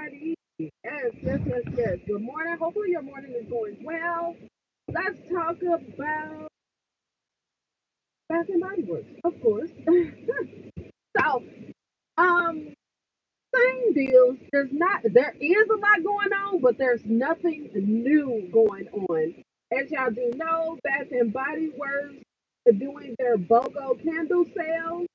everybody. Yes, yes, yes, yes. Good morning. Hopefully your morning is going well. Let's talk about Bath and Body Works, of course. so, um, same deals. There's not there is a lot going on, but there's nothing new going on. As y'all do know, Bath and Body Works are doing their BOGO candle sale.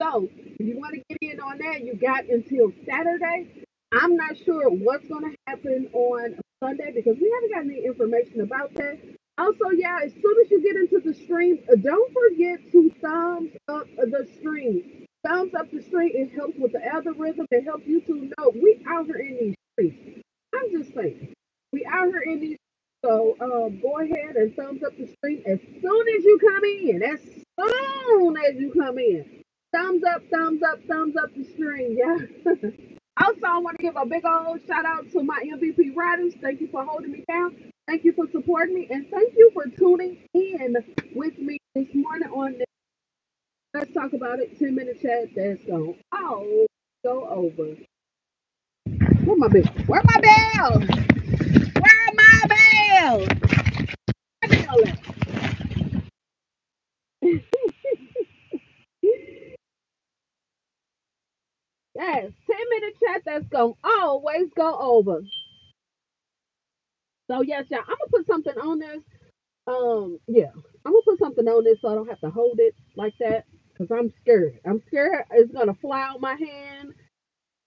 So if you want to get in on that, you got until Saturday. I'm not sure what's going to happen on Sunday because we haven't got any information about that. Also, yeah, as soon as you get into the stream, uh, don't forget to thumbs up the stream. Thumbs up the stream. It helps with the algorithm. It helps YouTube know we out here in these streets. I'm just saying, we out here in these. So um, go ahead and thumbs up the stream as soon as you come in. As soon as you come in. Thumbs up, thumbs up, thumbs up the stream, yeah. also, I want to give a big old shout out to my MVP riders. Thank you for holding me down. Thank you for supporting me. And thank you for tuning in with me this morning on this. Let's talk about it. 10 minute chat that's going to go over. Where my bell? Where my bell? Where my bell? Where my bell Yes, 10 minute chat that's going to always go over. So, yes, y'all, I'm going to put something on this. Um, yeah, I'm going to put something on this so I don't have to hold it like that because I'm scared. I'm scared it's going to fly out my hand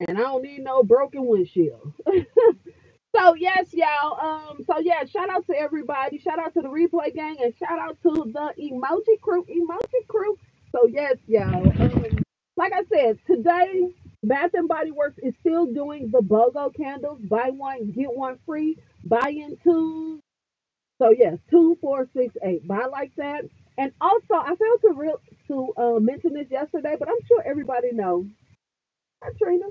and I don't need no broken windshield. so, yes, y'all. Um, so, yeah, shout out to everybody. Shout out to the replay gang and shout out to the emoji crew. Emoji crew. So, yes, y'all. Um, like I said, today Bath and Body Works is still doing the BOGO candles. Buy one, get one free. Buy in two. So yes, two, four, six, eight. Buy like that. And also, I failed to real to uh, mention this yesterday, but I'm sure everybody knows. Hi, Trina.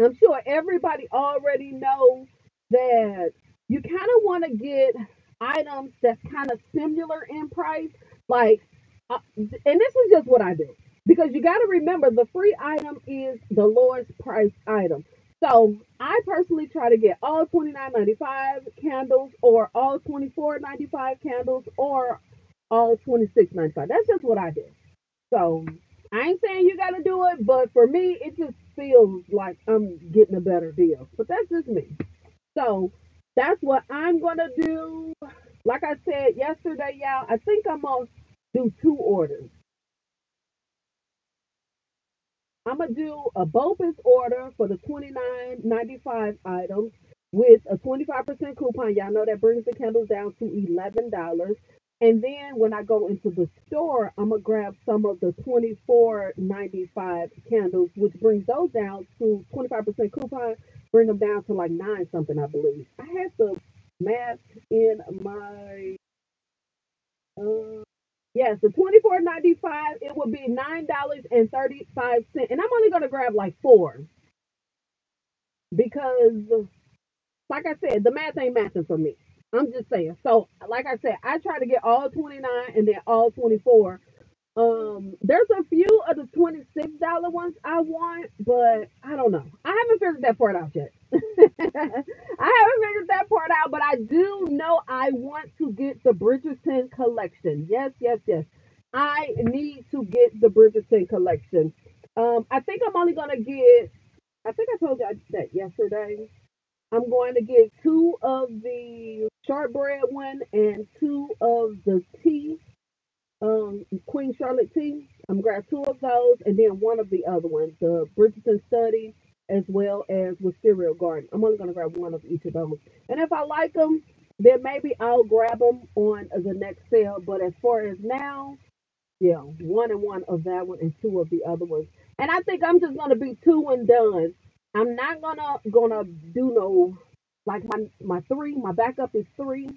I'm sure everybody already knows that you kind of want to get items that's kind of similar in price. Like, uh, and this is just what I do because you got to remember the free item is the lowest price item. So I personally try to get all twenty nine ninety five candles, or all twenty four ninety five candles, or all twenty six ninety five. That's just what I do. So I ain't saying you got to do it, but for me, it just feels like I'm getting a better deal. But that's just me. So that's what I'm gonna do. Like I said yesterday, y'all, I think I'm gonna do two orders. I'm gonna do a BOPIS order for the twenty nine ninety five items with a 25% coupon. Y'all know that brings the candles down to $11. And then when I go into the store, I'm gonna grab some of the twenty four ninety five candles, which brings those down to 25% coupon, bring them down to like nine something, I believe. I had the math in my uh, yes, the twenty four ninety five. It will be nine dollars and thirty five cents, and I'm only gonna grab like four because like I said, the math ain't matching for me. I'm just saying. So, like I said, I try to get all 29 and then all 24. Um, there's a few of the $26 ones I want, but I don't know. I haven't figured that part out yet. I haven't figured that part out, but I do know I want to get the Bridgerton collection. Yes, yes, yes. I need to get the Bridgerton collection. Um, I think I'm only gonna get I think I told you that yesterday. I'm going to get two of the shortbread one and two of the tea, um, Queen Charlotte tea. I'm going to grab two of those and then one of the other ones, the Bridgerton Study as well as Wisteria Garden. I'm only to grab one of each of those. And if I like them, then maybe I'll grab them on the next sale. But as far as now, yeah, one and one of that one and two of the other ones. And I think I'm just gonna be two and done. I'm not gonna gonna do no like my my three. My backup is three.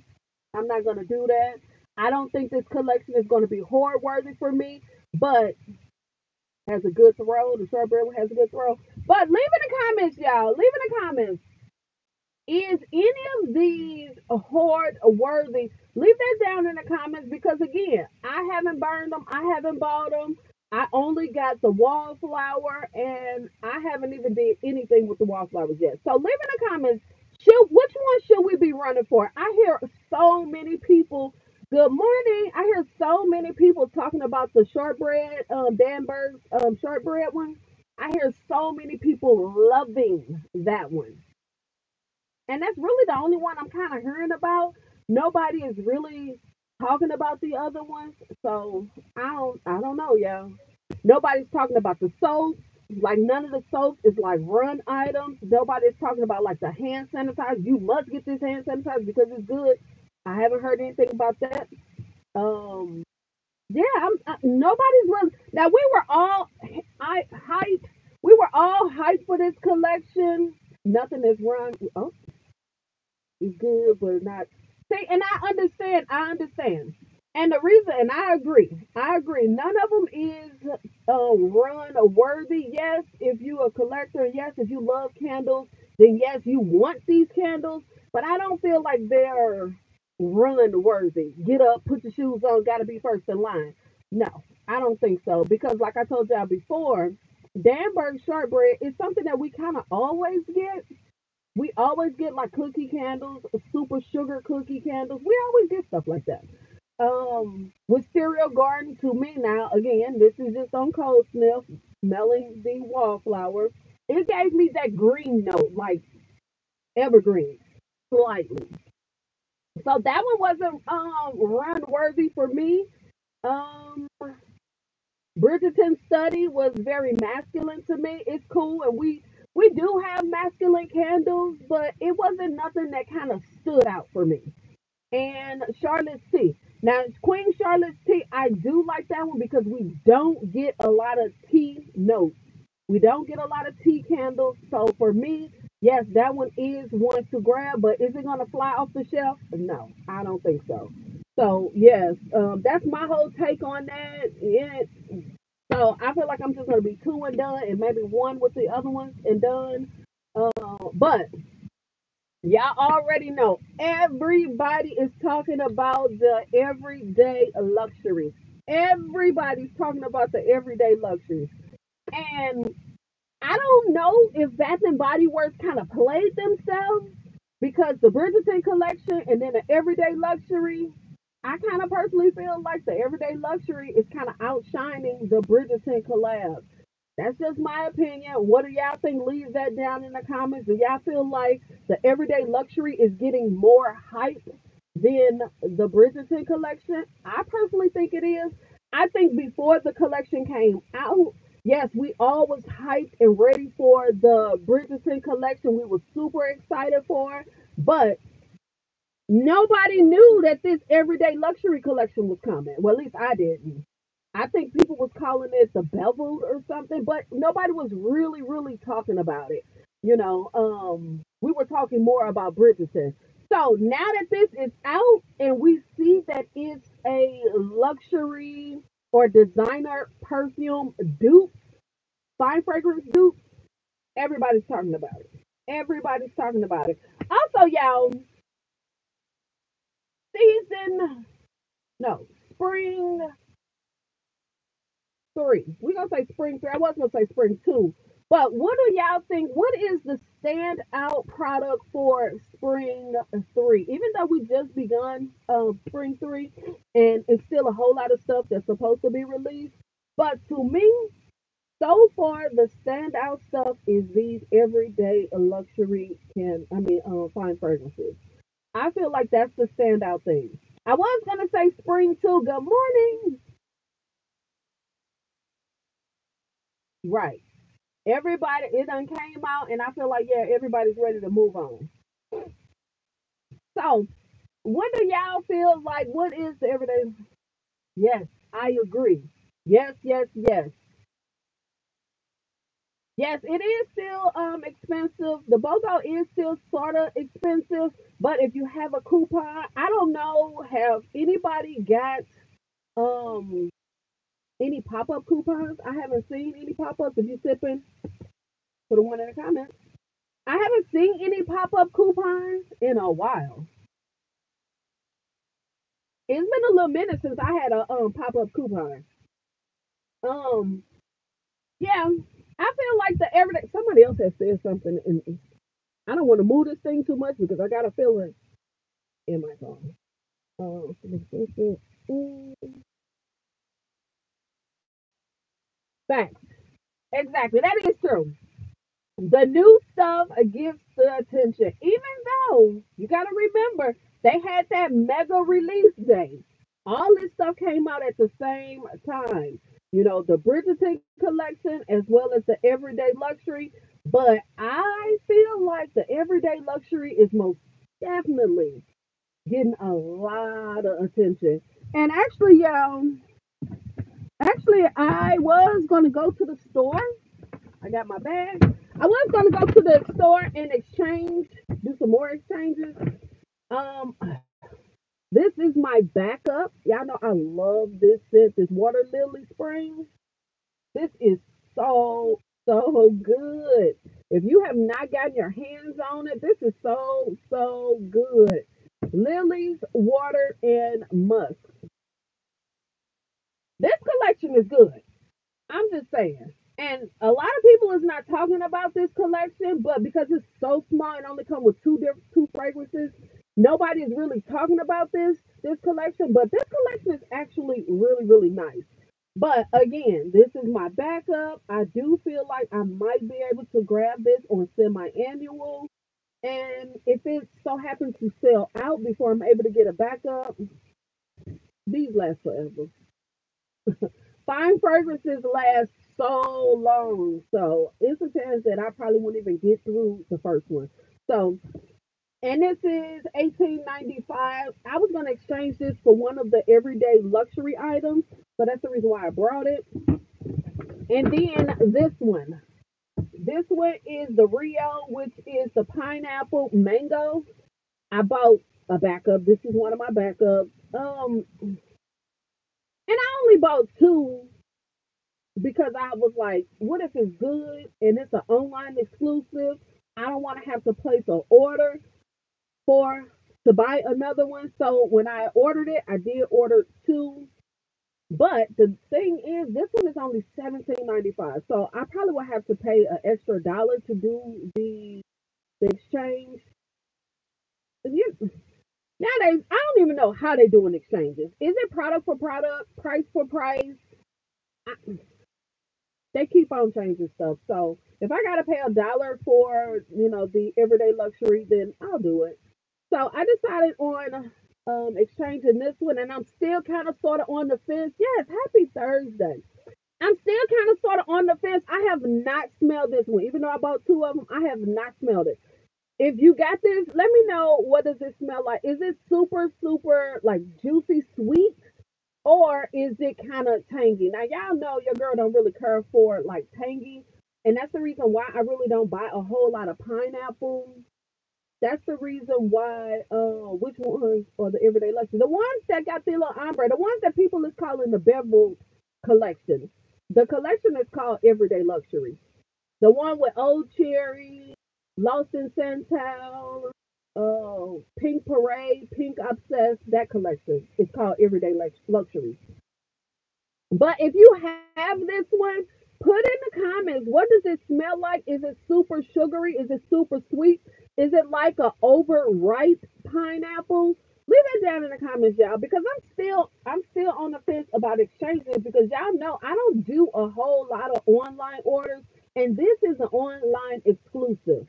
I'm not gonna do that. I don't think this collection is gonna be hoard worthy for me, but has a good throw. The strawberry has a good throw. But leave in the comments, y'all. Leave in the comments. Is any of these hoard worthy? Leave that down in the comments because again, I haven't burned them. I haven't bought them. I only got the wallflower, and I haven't even did anything with the wallflowers yet. So leave in the comments. Should which one should we be running for? I hear so many people. Good morning. I hear so many people talking about the shortbread, um, Danbury's um, shortbread one. I hear so many people loving that one, and that's really the only one I'm kind of hearing about. Nobody is really talking about the other ones, so I don't. I don't know, y'all. Nobody's talking about the soaps. Like none of the soaps is like run items. Nobody's talking about like the hand sanitizer. You must get this hand sanitizer because it's good. I haven't heard anything about that. Um, yeah, I'm, I, nobody's run. Now we were all I hyped. We were all hyped for this collection. Nothing is run. Oh, it's good, but not. See, and I understand. I understand. And the reason, and I agree, I agree. None of them is uh, run worthy. Yes, if you a collector, yes, if you love candles, then yes, you want these candles. But I don't feel like they're run worthy. Get up, put your shoes on, got to be first in line. No, I don't think so. Because like I told y'all before, Danbury shortbread is something that we kind of always get. We always get like cookie candles, super sugar cookie candles. We always get stuff like that. Um, with Wisteria Garden, to me now, again, this is just on Cold Sniff, smelling the wallflower. It gave me that green note, like evergreen, slightly. So that one wasn't um run worthy for me. Um, Bridgerton study was very masculine to me. It's cool, and we we do have masculine candles, but it wasn't nothing that kind of stood out for me. And Charlotte's Tea. Now, Queen Charlotte's Tea, I do like that one because we don't get a lot of tea notes. We don't get a lot of tea candles. So for me, yes, that one is one to grab, but is it going to fly off the shelf? No, I don't think so. So, yes, um, that's my whole take on that. Yeah, so I feel like I'm just gonna be two and done, and maybe one with the other ones and done. Uh, but y'all already know everybody is talking about the everyday luxuries. Everybody's talking about the everyday luxuries, and I don't know if Bath and Body Works kind of played themselves because the Bridgerton collection and then the everyday luxury. I kind of personally feel like the everyday luxury is kind of outshining the Bridgerton collab. That's just my opinion. What do y'all think? Leave that down in the comments. Do y'all feel like the everyday luxury is getting more hype than the Bridgerton collection? I personally think it is. I think before the collection came out, yes, we all was hyped and ready for the Bridgerton collection. We were super excited for. But Nobody knew that this everyday luxury collection was coming. Well, at least I didn't. I think people was calling it the beveled or something, but nobody was really, really talking about it. You know, um, we were talking more about Bridgerton. So now that this is out and we see that it's a luxury or designer perfume dupe, fine fragrance dupe, everybody's talking about it. Everybody's talking about it. Also, y'all, season no spring three. We're gonna say spring three. I was gonna say spring two. But what do y'all think? What is the standout product for spring three? Even though we just begun um, spring three, and it's still a whole lot of stuff that's supposed to be released. But to me, so far the standout stuff is these everyday luxury can I mean um, fine fragrances. I feel like that's the standout thing. I was gonna say spring too. Good morning. Right. Everybody, it done came out, and I feel like yeah, everybody's ready to move on. So, what do y'all feel like? What is the everyday? Yes, I agree. Yes, yes, yes, yes. It is still um expensive. The BOGO is still sort of expensive, but if you have a coupon, I don't know. Have anybody got um any pop up coupons? I haven't seen any pop ups. If you're sipping, put a one in the comments. I haven't seen any pop up coupons in a while. It's been a little minute since I had a um pop up coupon. Um, yeah, I feel like the everyday. Somebody else has said something, and I don't want to move this thing too much because I got a feeling in my phone. Um, facts. Exactly. That is true. The new stuff gets the attention, even though you got to remember they had that mega release day. All this stuff came out at the same time. You know, the Bridgerton collection as well as the Everyday Luxury. But I feel like the Everyday Luxury is most definitely getting a lot of attention. And actually, y'all, um, actually, I was going to go to the store I got my bag. I was gonna go to the store and exchange, do some more exchanges. Um, this is my backup. Y'all know I love this scent, this water lily spring. This is so so good. If you have not gotten your hands on it, this is so so good. Lilies, water, and musk. This collection is good. I'm just saying. And a lot of people is not talking about this collection, but because it's so small and only come with two different two fragrances, nobody is really talking about this this collection. But this collection is actually really really nice. But again, this is my backup. I do feel like I might be able to grab this on semi-annual. And if it so happens to sell out before I'm able to get a backup, these last forever. Fine fragrances last so long. So it's a chance that I probably won't even get through the first one. So, and this is 1895. I was going to exchange this for one of the everyday luxury items. So that's the reason why I brought it. And then this one. This one is the Rio, which is the pineapple mango. I bought a backup. This is one of my backups. Um, and I only bought two because I was like, what if it's good and it's an online exclusive? I don't want to have to place an order for to buy another one. So when I ordered it, I did order two. But the thing is, this one is only seventeen ninety five. So I probably will have to pay an extra dollar to do the the exchange. You, nowadays, I don't even know how they're doing exchanges. Is it product for product, price for price? I, they keep on changing stuff. So if I gotta pay a dollar for, you know, the everyday luxury, then I'll do it. So I decided on um exchanging this one and I'm still kind of sort of on the fence. Yes, happy Thursday. I'm still kind of sort of on the fence. I have not smelled this one. Even though I bought two of them, I have not smelled it. If you got this, let me know what does it smell like. Is it super, super like juicy sweet? Or is it kind of tangy? Now y'all know your girl don't really care for like tangy, and that's the reason why I really don't buy a whole lot of pineapple. That's the reason why. Uh, which ones are the everyday luxury? The ones that got the little ombre, the ones that people is calling the Bevel collection. The collection is called Everyday Luxury. The one with Old Cherry, Lost in Santal, uh, Pink Parade, Pink Obsessed, that collection It's called Everyday Lux- Luxury. But if you have this one, put in the comments what does it smell like? Is it super sugary? Is it super sweet? Is it like a overripe pineapple? Leave it down in the comments, y'all, because I'm still I'm still on the fence about exchanging because y'all know I don't do a whole lot of online orders, and this is an online exclusive.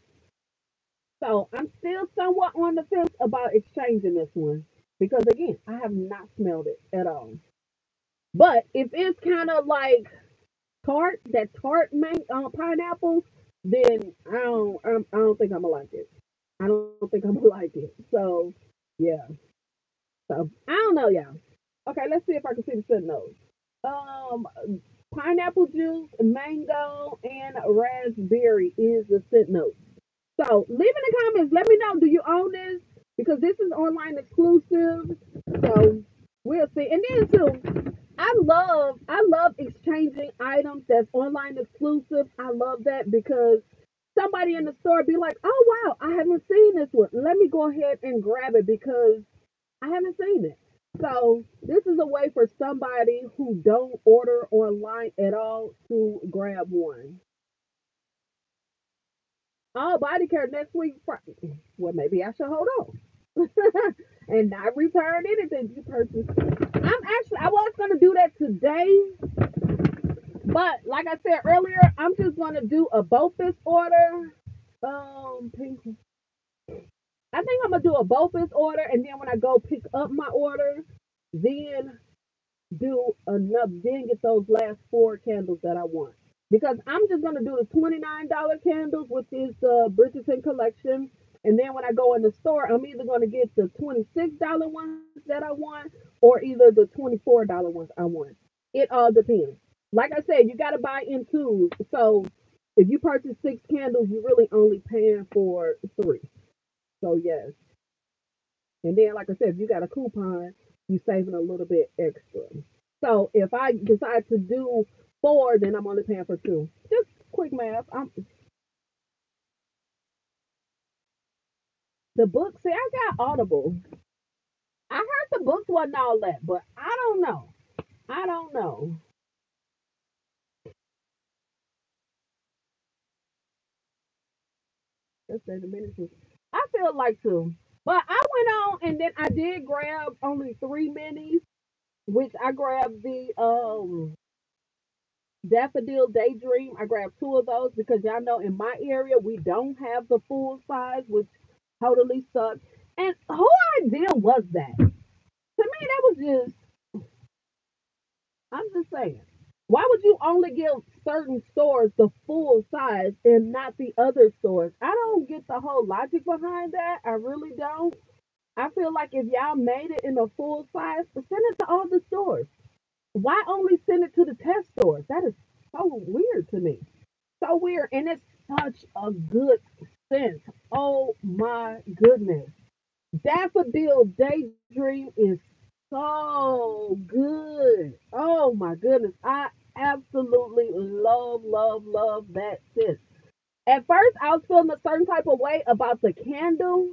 So I'm still somewhat on the fence about exchanging this one because again, I have not smelled it at all. But if it's kind of like tart, that tart man, uh, pineapple, then I don't, I'm, I don't think I'm gonna like it. I don't think I'm gonna like it. So yeah. So I don't know, y'all. Okay, let's see if I can see the scent notes. Um, pineapple juice, mango, and raspberry is the scent note. So leave in the comments. Let me know. Do you own this? Because this is online exclusive. So we'll see. And then too, I love I love exchanging items that's online exclusive. I love that because somebody in the store be like, "Oh wow, I haven't seen this one. Let me go ahead and grab it because I haven't seen it." So this is a way for somebody who don't order online at all to grab one. Oh, body care next week. Well, maybe I should hold on and not return anything you purchased. I'm actually I was gonna do that today, but like I said earlier, I'm just gonna do a BOPIS order. Um. I think I'm gonna do a BOPIS order, and then when I go pick up my order, then do enough, then get those last four candles that I want. Because I'm just gonna do the $29 candles, which is the Bridgerton collection. And then when I go in the store, I'm either gonna get the $26 ones that I want or either the $24 ones I want. It all depends. Like I said, you gotta buy in twos. So if you purchase six candles, you're really only paying for three. So yes. And then like I said, if you got a coupon, you're saving a little bit extra. So if I decide to do four, then I'm only paying for two. Just quick math. I'm the book. See, I got Audible. I heard the books wasn't all that, but I don't know. I don't know. Say the minutes. I feel like to. but I went on and then I did grab only three minis, which I grabbed the um Daffodil Daydream. I grabbed two of those because y'all know in my area we don't have the full size, which totally sucks. And who idea was that? To me, that was just, I'm just saying. Why would you only give certain stores the full size and not the other stores? I don't get the whole logic behind that. I really don't. I feel like if y'all made it in a full size, send it to all the stores. Why only send it to the test stores? That is so weird to me. So weird. And it's such a good scent. Oh my goodness. Daffodil Daydream is so good. Oh my goodness. I absolutely love, love, love that scent. At first, I was feeling a certain type of way about the candle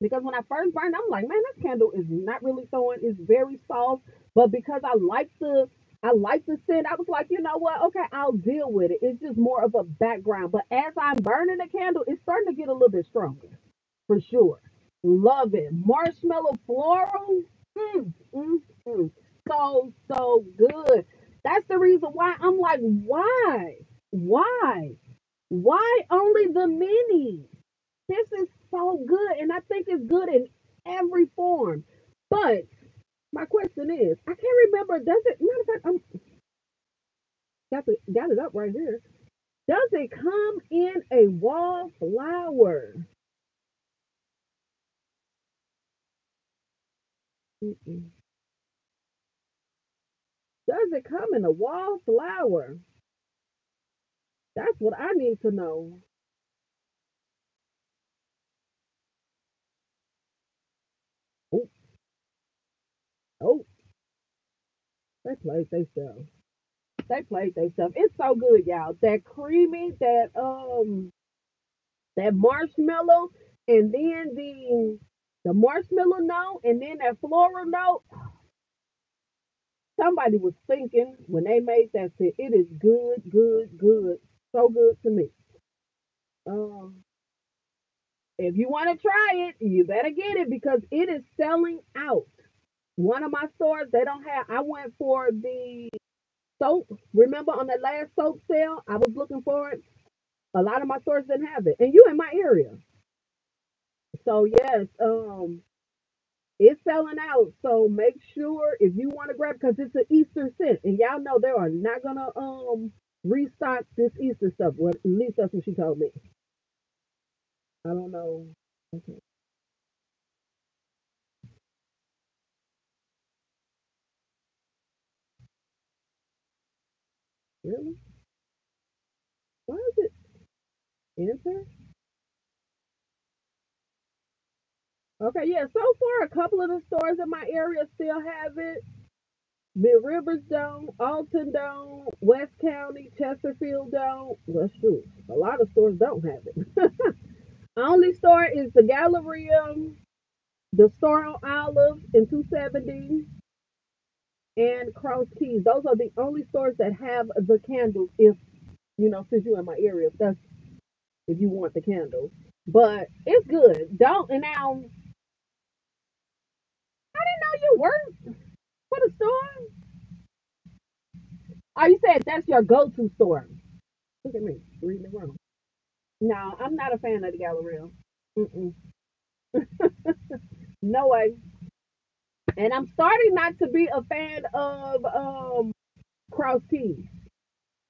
because when I first burned, I'm like, man, this candle is not really throwing. It's very soft, but because I like the I like the scent, I was like, you know what? Okay, I'll deal with it. It's just more of a background. But as I'm burning the candle, it's starting to get a little bit stronger, for sure. Love it. Marshmallow floral. Mm, mm, mm. So so good. That's the reason why I'm like, why, why, why only the mini? This is so good, and I think it's good in every form. But my question is, I can't remember. Does it? Matter of fact, I'm got the got it up right here. Does it come in a wallflower? Does it come in a wallflower? That's what I need to know. Oh, oh, they played they stuff. They played they stuff. It's so good, y'all. That creamy, that um, that marshmallow, and then the the marshmallow note, and then that floral note. Somebody was thinking when they made that said It is good, good, good, so good to me. Um, if you want to try it, you better get it because it is selling out. One of my stores, they don't have. I went for the soap. Remember on the last soap sale, I was looking for it. A lot of my stores didn't have it, and you in my area. So yes, um, it's selling out. So make sure if you want to grab because it's an Easter scent, and y'all know they are not gonna um restock this Easter stuff. Well, at least that's what she told me. I don't know. Okay, really? Why is it enter? Okay, yeah. So far, a couple of the stores in my area still have it. Mid Rivers don't, Alton don't, West County, Chesterfield don't. Well, shoot, a lot of stores don't have it. Only store is the Galleria the store on Olive in 270 and Cross Keys. Those are the only stores that have the candles. If you know, since you're in my area, if that's if you want the candles. But it's good. Don't and now I didn't know you worked for the store. Oh, you said that's your go-to store. Look at me reading it wrong. No, I'm not a fan of the Galleria. No way. And I'm starting not to be a fan of um Cross Keys.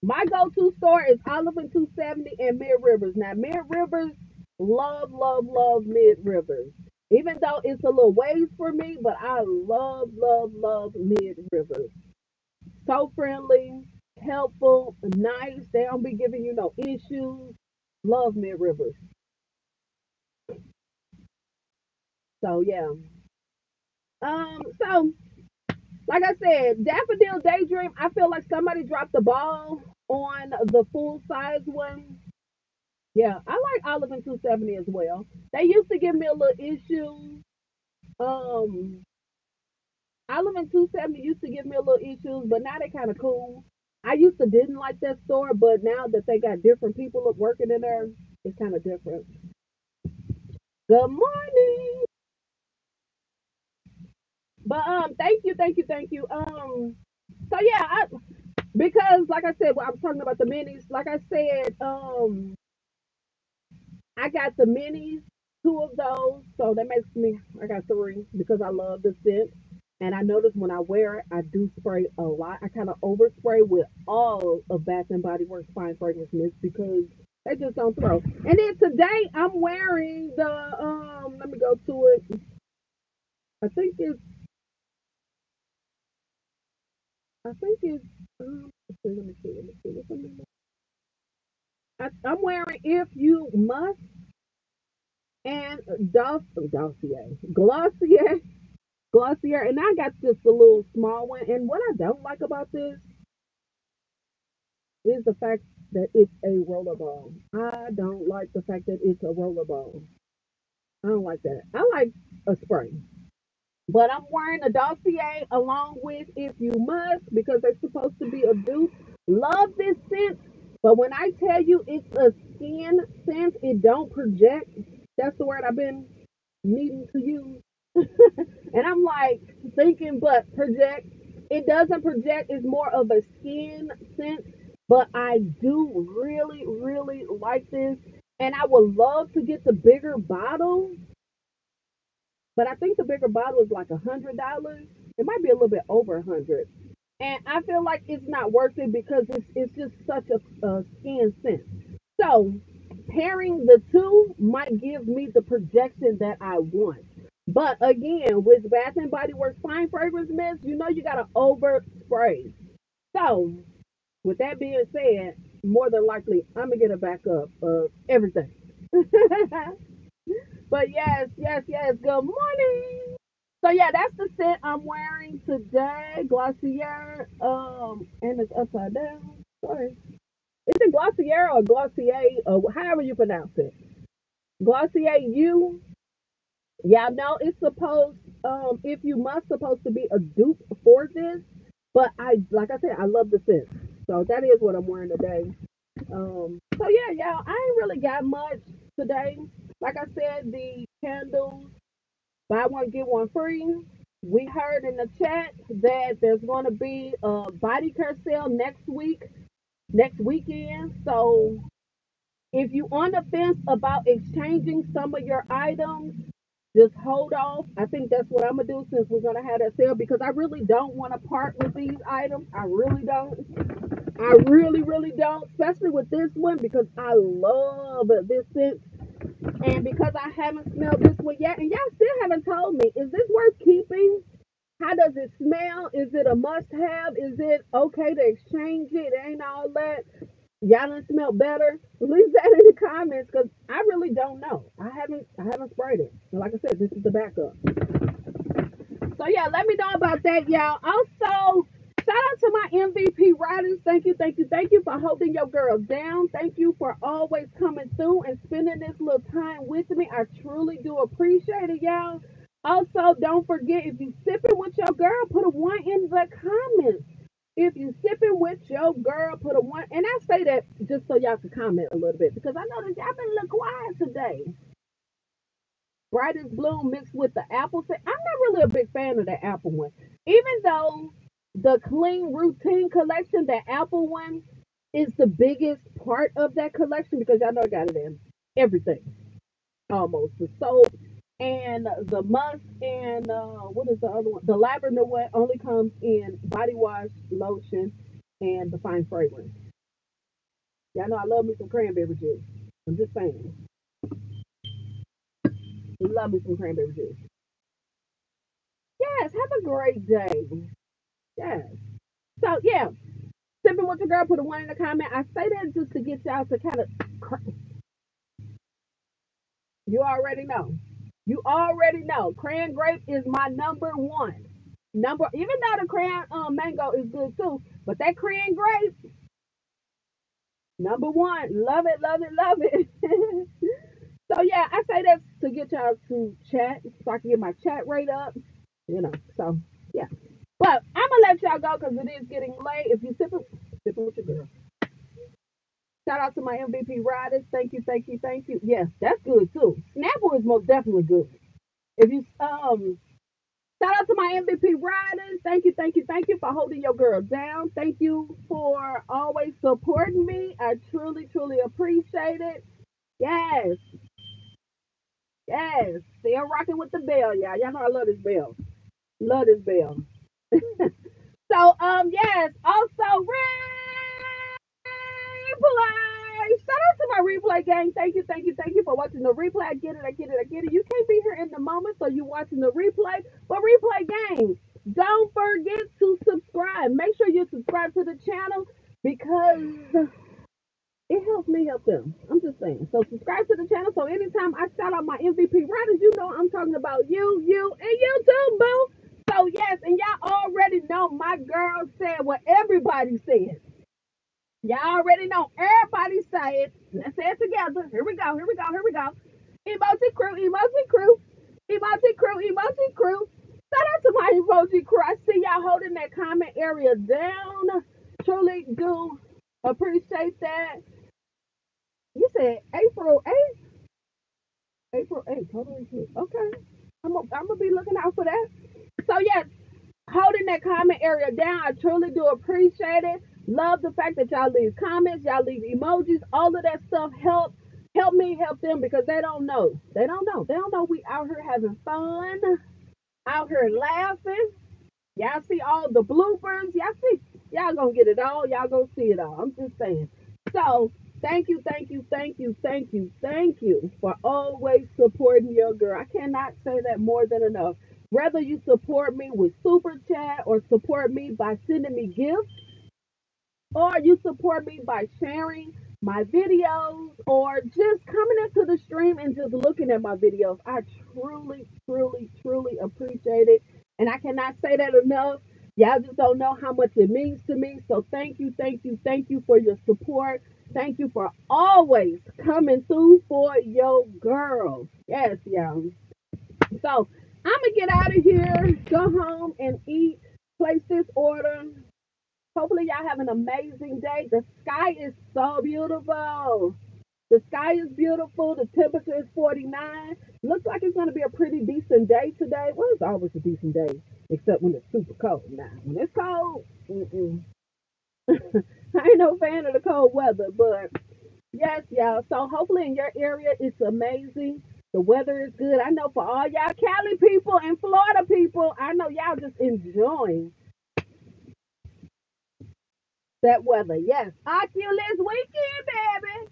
My go-to store is Olive and 270 and Mid Rivers. Now, Mid Rivers, love, love, love Mid Rivers. Even though it's a little ways for me, but I love, love, love Mid Rivers. So friendly, helpful, nice. They don't be giving you no issues. Love Mid Rivers. So yeah. Um. So like I said, Daffodil Daydream. I feel like somebody dropped the ball on the full size one. Yeah, I like Olive and 270 as well. They used to give me a little issue. Um, Olive and 270 used to give me a little issues, but now they kind of cool. I used to didn't like that store, but now that they got different people working in there, it's kind of different. Good morning. But um, thank you, thank you, thank you. Um, so yeah, I because like I said, well, I was talking about the minis. Like I said, um, I got the minis, two of those, so that makes me I got three because I love the scent. And I notice when I wear it, I do spray a lot. I kind of overspray with all of Bath and Body Works fine fragrance mist because they just don't throw. And then today I'm wearing the um. Let me go to it. I think it's I think it's um. Let me see. Let me see. What's the name? I, I'm wearing If You Must and Doss Dossier Glossier Glossier, and I got just a little small one. And what I don't like about this is the fact that it's a roller ball. I don't like the fact that it's a roller ball. I don't like that. I like a spray. But I'm wearing a dossier along with If You Must because they're supposed to be a dupe. Love this scent, but when I tell you it's a skin scent, it don't project. That's the word I've been needing to use. and I'm like thinking, but project. It doesn't project. It's more of a skin scent. But I do really, really like this. And I would love to get the bigger bottle but I think the bigger bottle is like a hundred dollars. It might be a little bit over a hundred. And I feel like it's not worth it because it's it's just such a, a skin scent. So pairing the two might give me the projection that I want. But again, with Bath and Body Works fine fragrance mist, you know you gotta over spray. So with that being said, more than likely I'm gonna get a backup of everything. But yes, yes, yes. Good morning. So yeah, that's the scent I'm wearing today. Glossier. Um, and it's upside down. Sorry. Is it Glossier or Glossier or however you pronounce it? Glossier You. Yeah, no, it's supposed um if you must supposed to be a dupe for this. But I like I said, I love the scent. So that is what I'm wearing today. Um so yeah, y'all, I ain't really got much today. Like I said, the candles Buy one, get one free. We heard in the chat that there's going to be a body care sale next week, next weekend. So if you're on the fence about exchanging some of your items, just hold off. I think that's what I'm gonna do since we're gonna have that sale because I really don't want to part with these items. I really don't. I really, really don't, especially with this one because I love this scent and because I haven't smelled this one yet, and y'all still haven't told me, is this worth keeping? How does it smell? Is it a must have? Is it okay to exchange it? Ain't all that. Y'all done smell better. Leave that in the comments because I really don't know. I haven't I haven't sprayed it. Like I said, this is the backup. So yeah, let me know about that, y'all. Also, shout out to my MVP riders. Thank you, thank you, thank you for holding your girls down. Thank you for always coming through and spending this little time with me. I truly do appreciate it, y'all. Also, don't forget if you sipping with your girl, put a one in the comments. If you sipping with your girl, put a one. And I say that just so y'all can comment a little bit because I noticed y'all been a little quiet today. Brightest blue mixed with the apple. I'm not really a big fan of the apple one, even though the clean routine collection, the apple one, is the biggest part of that collection because y'all know I got it in everything almost the soap and the musk and uh, what is the other one? The lavender one only comes in body wash, lotion, and the fine fragrance. Y'all know I love me some cranberry juice. I'm just saying, love me some cranberry juice. Yes, have a great day. Yes. So yeah, sipping with your girl. Put a one in the comment. I say that just to get y'all to kind of. You already know. You already know. Cran grape is my number one. Number even though the cran um, mango is good too, but that cran grape, number one. Love it, love it, love it. so yeah, I say that to get y'all to chat so I can get my chat rate up. You know, so yeah. But I'm gonna let y'all go because it is getting late. If you sip it, sip it with your girl. Shout out to my MVP riders. Thank you, thank you, thank you. Yes, that's good too. Snapple is most definitely good. If you um shout out to my MVP riders. Thank you, thank you, thank you for holding your girl down. Thank you for always supporting me. I truly, truly appreciate it. Yes, yes. Still rocking with the bell, y'all. Y'all know I love this bell. Love this bell. So um yes, also replay. Shout out to my replay gang. Thank you, thank you, thank you for watching the replay. I get it, I get it, I get it. You can't be here in the moment, so you watching the replay. But replay gang, don't forget to subscribe. Make sure you subscribe to the channel because it helps me help them. I'm just saying. So subscribe to the channel so anytime I shout out my MVP riders, you know I'm talking about you, you, and you too, boo. So yes, and y'all already know my girl said what everybody said. Y'all already know everybody said. Let's say it together. Here we go, here we go, here we go. Emoji crew, emoji crew, emoji crew, emoji crew. Shout out to my emoji crew. I see y'all holding that comment area down. Truly do appreciate that. You said April 8th? April 8th. Totally. Okay. I'm gonna I'm gonna be looking out for that. So yes, holding that comment area down, I truly do appreciate it. Love the fact that y'all leave comments, y'all leave emojis, all of that stuff help help me help them because they don't know. They don't know. They don't know we out here having fun, out here laughing. Y'all see all the bloopers. Y'all see, y'all gonna get it all. Y'all gonna see it all. I'm just saying. So thank you, thank you, thank you, thank you, thank you for always supporting your girl. I cannot say that more than enough. Whether you support me with super chat or support me by sending me gifts or you support me by sharing my videos or just coming into the stream and just looking at my videos. I truly, truly, truly appreciate it. And I cannot say that enough. Y'all just don't know how much it means to me. So thank you, thank you, thank you for your support. Thank you for always coming through for your girl. Yes, y'all. So I'm gonna get out of here, go home and eat, place this order. Hopefully, y'all have an amazing day. The sky is so beautiful. The sky is beautiful. The temperature is 49. Looks like it's going to be a pretty decent day today. Well, it's always a decent day, except when it's super cold. Now, when it's cold. I ain't no fan of the cold weather, but yes, y'all. So hopefully in your area it's amazing. The weather is good. I know for all y'all Cali people and Florida people, I know y'all just enjoying that weather. Yes. Oculus weekend, baby.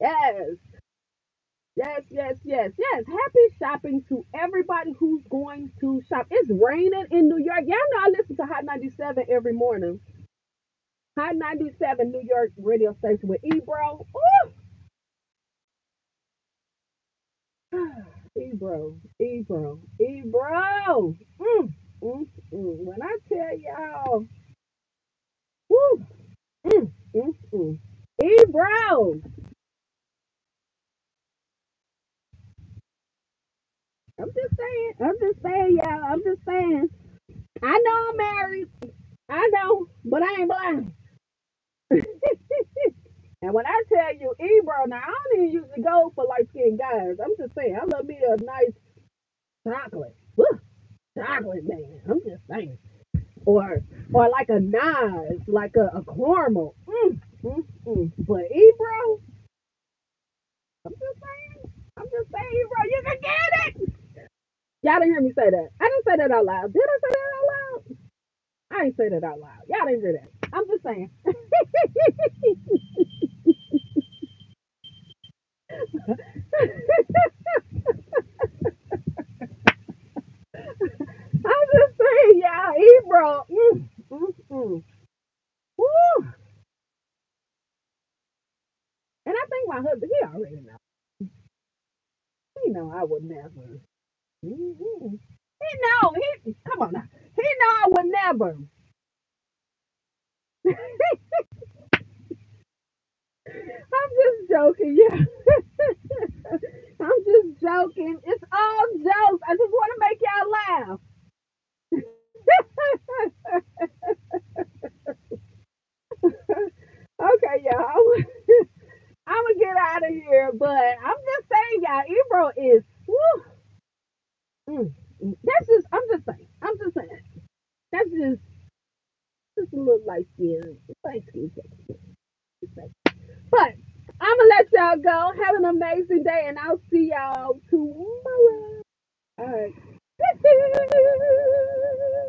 Yes. Yes, yes, yes, yes. Happy shopping to everybody who's going to shop. It's raining in New York. Y'all know I listen to Hot 97 every morning. Hot 97 New York radio station with Ebro. Ooh. Ebro, Ebro, Ebro. Mm, mm, mm. When I tell y'all, woo, mm, mm, mm. Ebro. I'm just saying. I'm just saying, y'all. I'm just saying. I know I'm married. I know, but I ain't blind. And when I tell you Ebro, now I don't even usually go for light skinned guys. I'm just saying, I love me a nice chocolate. Woo, chocolate man. I'm just saying. Or or like a Nas, like a, a caramel. Mm, mm, mm. But Ebro, I'm just saying. I'm just saying, Ebro, you can get it. Y'all didn't hear me say that. I didn't say that out loud. Did I say that out loud? I ain't say that out loud. Y'all didn't hear that. I'm just saying. I'm just saying, y'all. Ebro. Mm, mm, mm. Woo. And I think my husband, he already know. He know I would never. Mm-hmm. He know. He come on now. He know I would never. I'm just joking, yeah. I'm just joking. It's all jokes. I just want to make y'all laugh. okay, y'all. I'm gonna get out of here, but I'm just saying, y'all. Ebro is. Woo, mm, mm. that's just. I'm just saying. I'm just saying. That's just. Just a little light skin. Light skin. But I'm gonna let y'all go. Have an amazing day, and I'll see y'all tomorrow. All right.